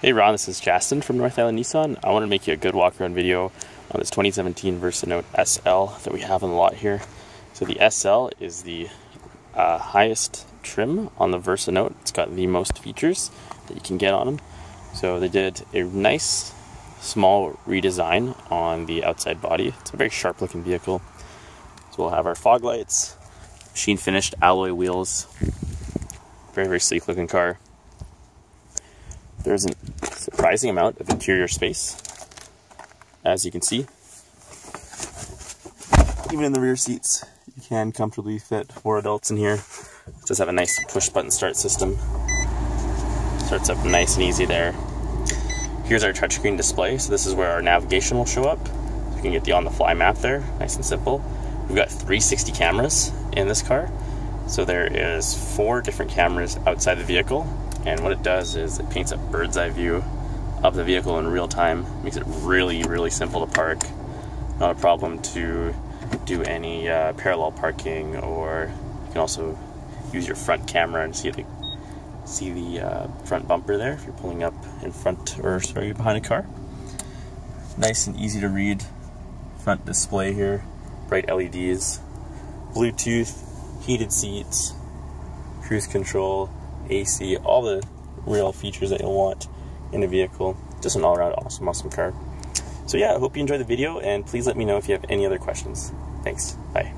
Hey Ron, this is Jastin from North Island Nissan. I want to make you a good walk around video on this 2017 Versa Note SL that we have in the lot here. So the SL is the uh, highest trim on the Versa Note. It's got the most features that you can get on them. So they did a nice small redesign on the outside body. It's a very sharp looking vehicle. So we'll have our fog lights, machine finished alloy wheels, very very sleek looking car there's a surprising amount of interior space, as you can see. Even in the rear seats, you can comfortably fit four adults in here. It does have a nice push button start system. Starts up nice and easy there. Here's our touchscreen display. So this is where our navigation will show up. You can get the on-the-fly map there, nice and simple. We've got 360 cameras in this car. So there is four different cameras outside the vehicle and what it does is it paints a bird's eye view of the vehicle in real time, makes it really, really simple to park. Not a problem to do any uh, parallel parking, or you can also use your front camera and see the see the uh, front bumper there if you're pulling up in front or sorry behind a car. Nice and easy to read. Front display here, bright LEDs, Bluetooth, heated seats, cruise control, AC, all the real features that you'll want in a vehicle. Just an all-around awesome, awesome car. So yeah, I hope you enjoyed the video, and please let me know if you have any other questions. Thanks. Bye.